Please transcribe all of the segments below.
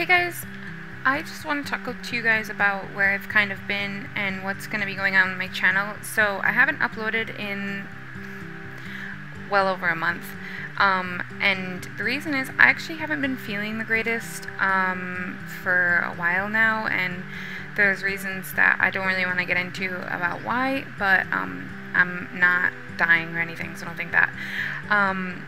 Hey guys, I just want to talk to you guys about where I've kind of been and what's going to be going on with my channel. So I haven't uploaded in well over a month. Um, and the reason is I actually haven't been feeling the greatest um, for a while now and there's reasons that I don't really want to get into about why, but um, I'm not dying or anything, so don't think that. Um,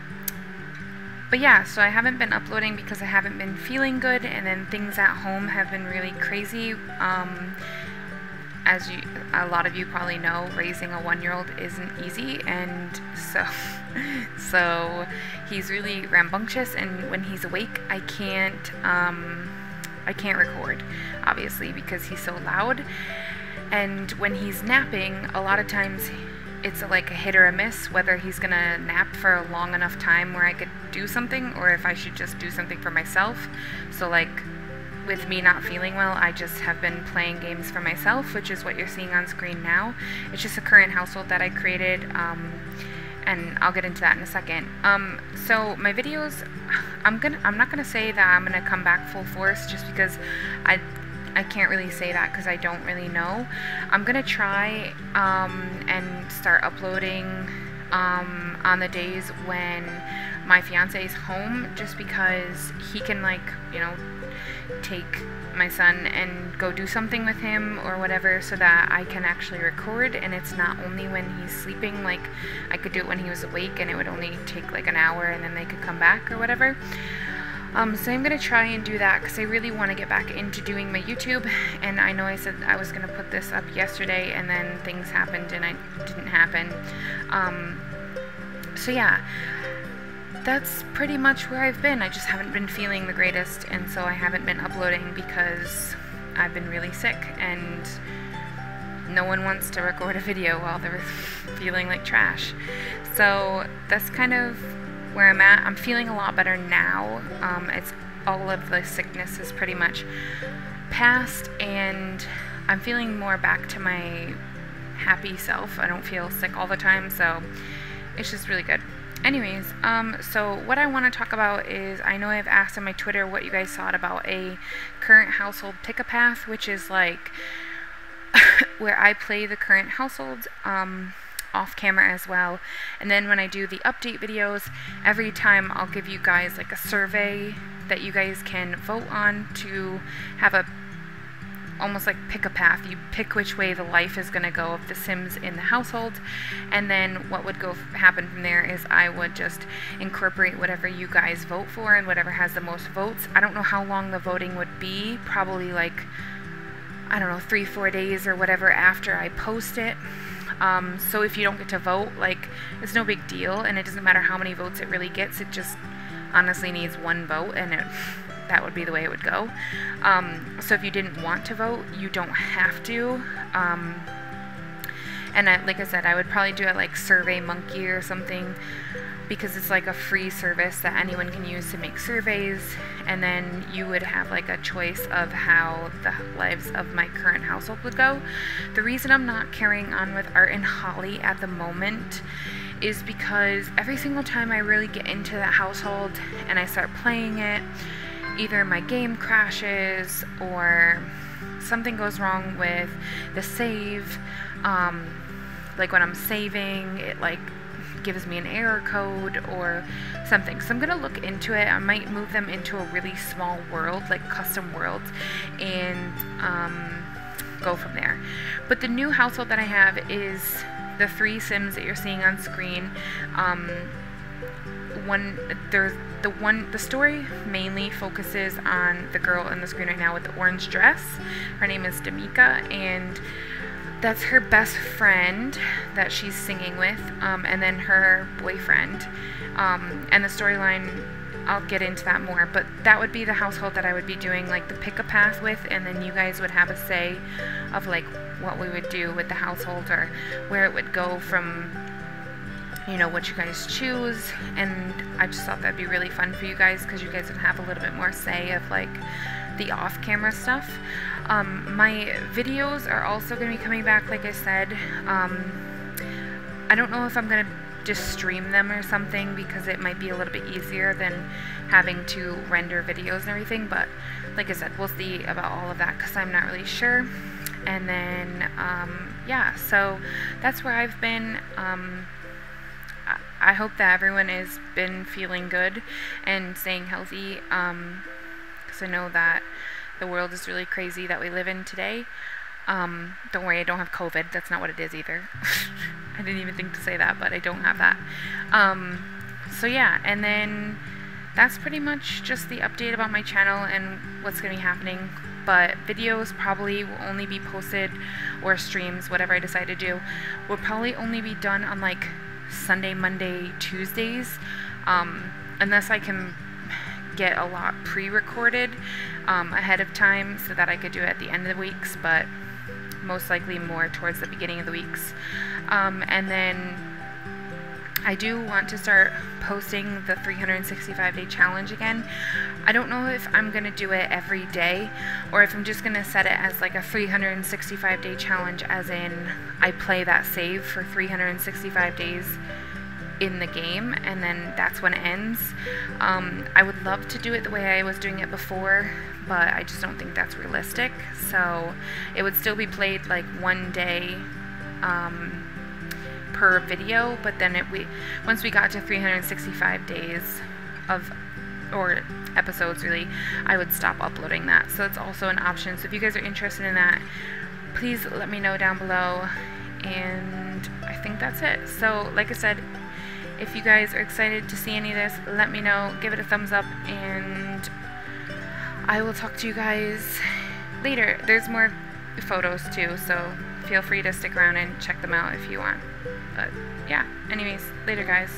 but yeah, so I haven't been uploading because I haven't been feeling good, and then things at home have been really crazy. Um, as you, a lot of you probably know, raising a one-year-old isn't easy, and so, so he's really rambunctious, and when he's awake, I can't, um, I can't record, obviously, because he's so loud. And when he's napping, a lot of times it's like a hit or a miss whether he's gonna nap for a long enough time where I could do something or if I should just do something for myself. So like with me not feeling well, I just have been playing games for myself, which is what you're seeing on screen now. It's just a current household that I created, um, and I'll get into that in a second. Um, so my videos, I'm gonna, I'm not gonna say that I'm gonna come back full force just because I I can't really say that because I don't really know. I'm gonna try um, and start uploading um, on the days when my fiance is home just because he can like you know take my son and go do something with him or whatever so that I can actually record and it's not only when he's sleeping like I could do it when he was awake and it would only take like an hour and then they could come back or whatever um, so I'm going to try and do that because I really want to get back into doing my YouTube. And I know I said I was going to put this up yesterday and then things happened and it didn't happen. Um, so yeah, that's pretty much where I've been. I just haven't been feeling the greatest and so I haven't been uploading because I've been really sick and no one wants to record a video while they're feeling like trash. So that's kind of where I'm at. I'm feeling a lot better now. Um, it's all of the sickness is pretty much past, and I'm feeling more back to my happy self. I don't feel sick all the time, so it's just really good. Anyways, um, so what I want to talk about is I know I've asked on my Twitter what you guys thought about a current household pick a path, which is like where I play the current households. Um, off camera as well. And then when I do the update videos, every time I'll give you guys like a survey that you guys can vote on to have a almost like pick a path. You pick which way the life is going to go of the Sims in the household, and then what would go happen from there is I would just incorporate whatever you guys vote for and whatever has the most votes. I don't know how long the voting would be, probably like I don't know, three, four days or whatever after I post it. Um, so if you don't get to vote, like, it's no big deal, and it doesn't matter how many votes it really gets, it just honestly needs one vote, and it, that would be the way it would go. Um, so if you didn't want to vote, you don't have to. Um, and I, like I said, I would probably do it like Survey Monkey or something because it's like a free service that anyone can use to make surveys and then you would have like a choice of how the lives of my current household would go. The reason I'm not carrying on with Art and Holly at the moment is because every single time I really get into that household and I start playing it, either my game crashes or something goes wrong with the save. Um, like when I'm saving, it like gives me an error code or something. So I'm going to look into it. I might move them into a really small world, like custom worlds, and um, go from there. But the new household that I have is the three Sims that you're seeing on screen. Um, one there's the one the story mainly focuses on the girl in the screen right now with the orange dress. Her name is Damika and that's her best friend that she's singing with, um, and then her boyfriend. Um, and the storyline, I'll get into that more, but that would be the household that I would be doing like the pick a path with, and then you guys would have a say of like what we would do with the household or where it would go from you know what you guys choose and I just thought that'd be really fun for you guys because you guys would have a little bit more say of like the off-camera stuff. Um, my videos are also going to be coming back, like I said. Um, I don't know if I'm going to just stream them or something because it might be a little bit easier than having to render videos and everything. But like I said, we'll see about all of that because I'm not really sure. And then, um, yeah, so that's where I've been. Um, I hope that everyone has been feeling good and staying healthy because um, I know that the world is really crazy that we live in today. Um, don't worry, I don't have COVID. That's not what it is either. I didn't even think to say that, but I don't have that. Um, so yeah, and then that's pretty much just the update about my channel and what's going to be happening. But videos probably will only be posted, or streams, whatever I decide to do, will probably only be done on like Sunday, Monday, Tuesdays, um, unless I can get a lot pre-recorded um, ahead of time so that I could do it at the end of the weeks. But most likely more towards the beginning of the weeks. Um, and then I do want to start posting the 365 day challenge again. I don't know if I'm going to do it every day or if I'm just going to set it as like a 365 day challenge, as in I play that save for 365 days in the game and then that's when it ends. Um, I would love to do it the way I was doing it before, but I just don't think that's realistic. So it would still be played like one day um, per video, but then it, we once we got to 365 days of or episodes really, I would stop uploading that. So it's also an option. So if you guys are interested in that, please let me know down below. And I think that's it. So like I said, if you guys are excited to see any of this, let me know. Give it a thumbs up, and I will talk to you guys later. There's more photos too, so feel free to stick around and check them out if you want. But yeah, anyways, later guys.